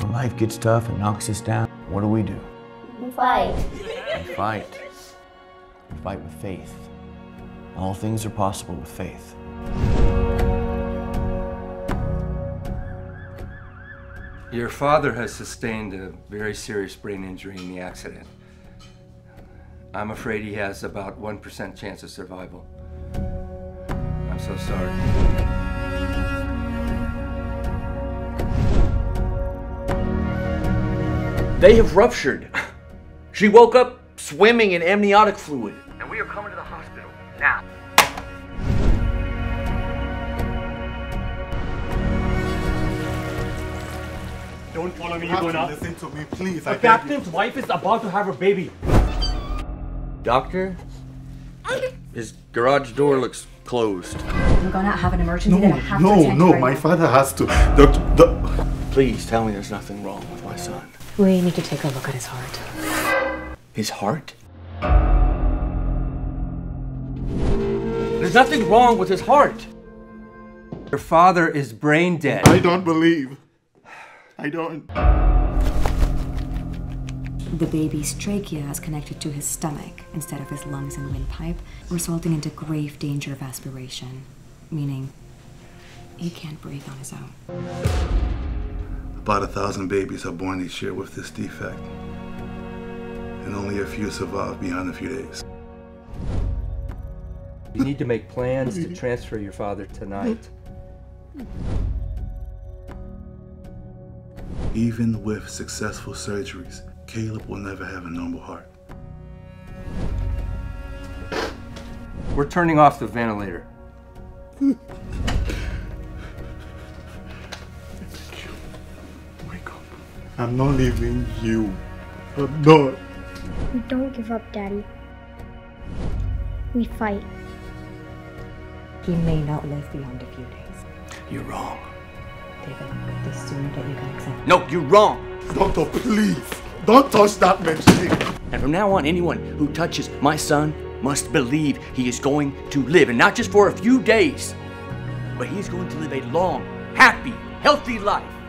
When life gets tough and knocks us down, what do we do? We fight. We fight. We fight with faith. All things are possible with faith. Your father has sustained a very serious brain injury in the accident. I'm afraid he has about 1% chance of survival. I'm so sorry. They have ruptured. She woke up swimming in amniotic fluid. And we are coming to the hospital now. Don't follow me, You you're have to listen to me, please. I The beg you. captain's wife is about to have a baby. Doctor? His garage door looks closed. I'm gonna have an emergency No, that I have to no, attend no. to right My now. father has to. Doctor, doc- Please tell me there's nothing wrong with my son. We need to take a look at his heart. His heart? There's nothing wrong with his heart. Your father is brain dead. I don't believe. I don't. The baby's trachea is connected to his stomach instead of his lungs and windpipe, resulting into grave danger of aspiration, meaning he can't breathe on his own. About a thousand babies are born each year with this defect, and only a few survive beyond a few days. You need to make plans to transfer your father tonight. Even with successful surgeries, Caleb will never have a normal heart. We're turning off the ventilator. I'm not leaving you. Uh, I'm not. We don't give up, Daddy. We fight. He may not live beyond a few days. You're wrong. David, the sooner that you can accept No, you're wrong. Doctor, please. Don't touch that medicine. And from now on, anyone who touches my son must believe he is going to live, and not just for a few days, but he's going to live a long, happy, healthy life.